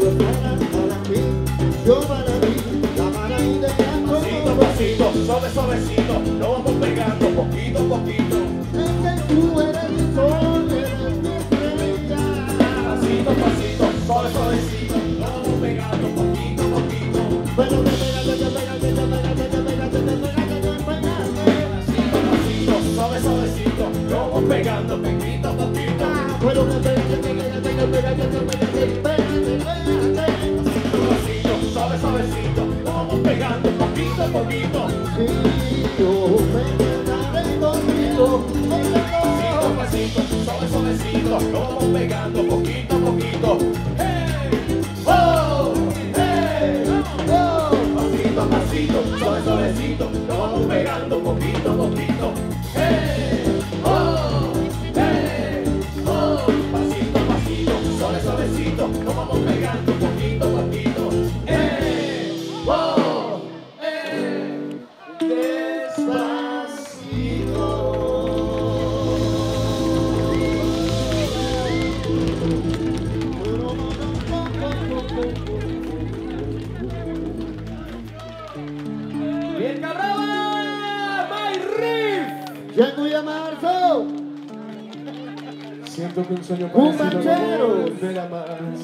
Thank we're Pasito, suavecito, vamos pegando poquito. Siento que un sueño Volver a más.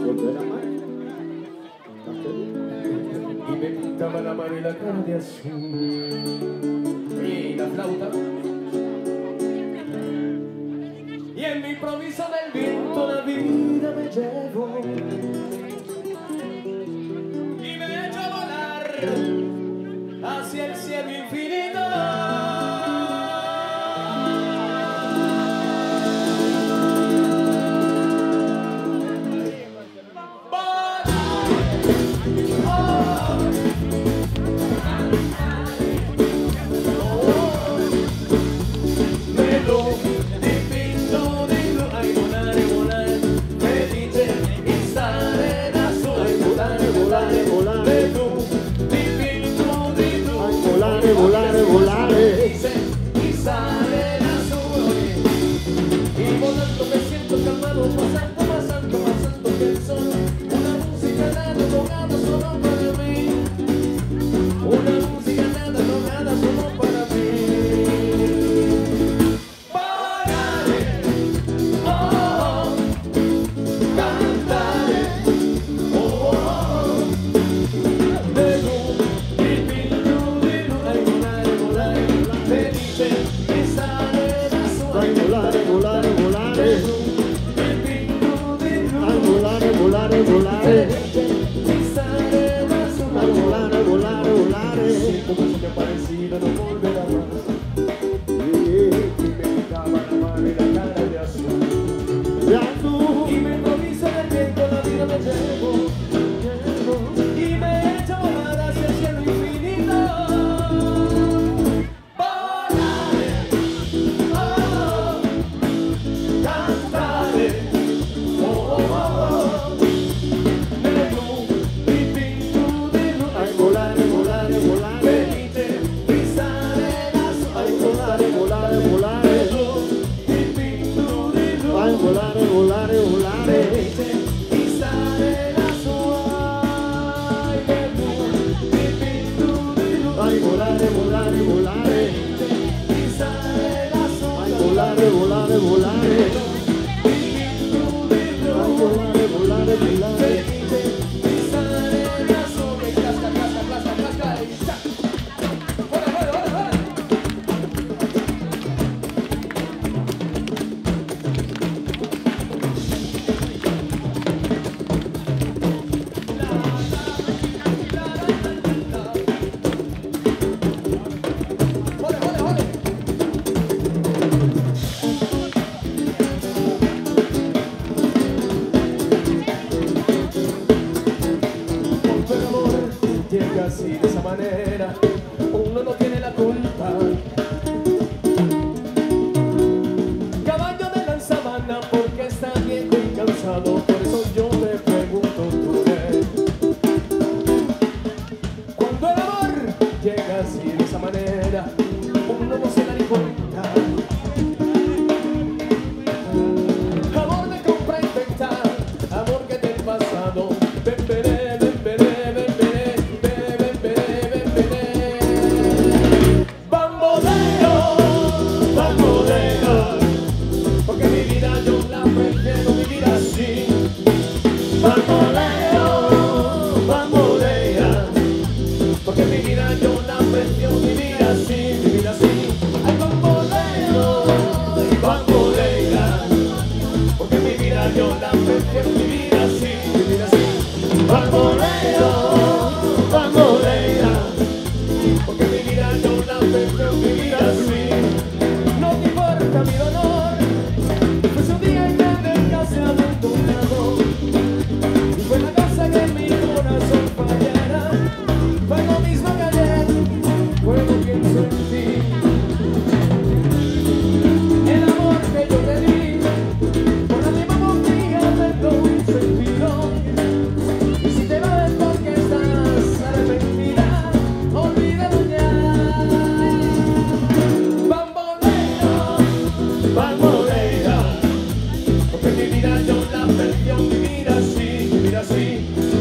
Volver a más. Y me pintaba la mano y la cara de azul. Y la flauta. Y en mi improviso del viento la vida me llevo. Y me echo a volar. regulares Gracias.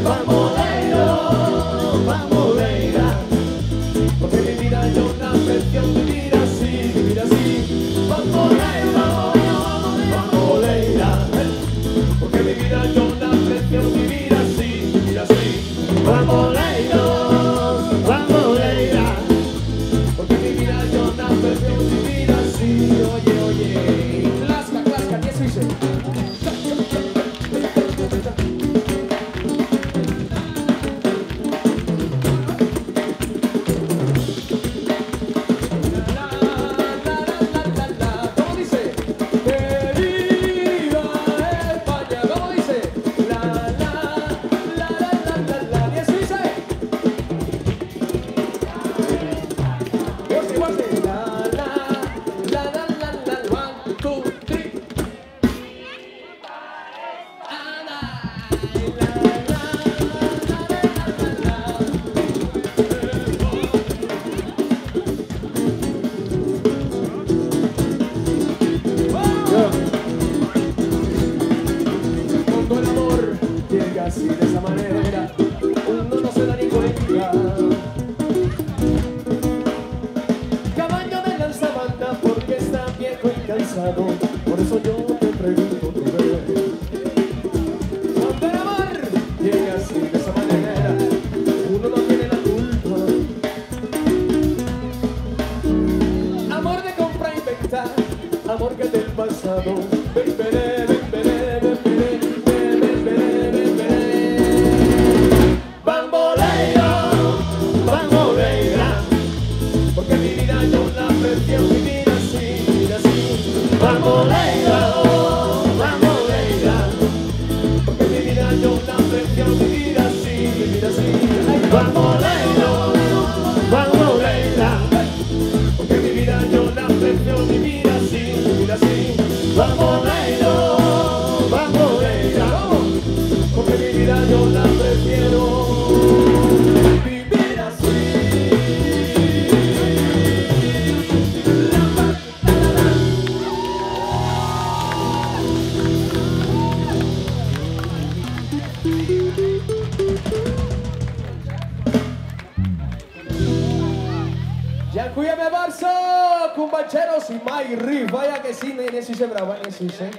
Vamos. así de esa manera. Sumai Riff, vaya que sí, en eso hice brava, en eso.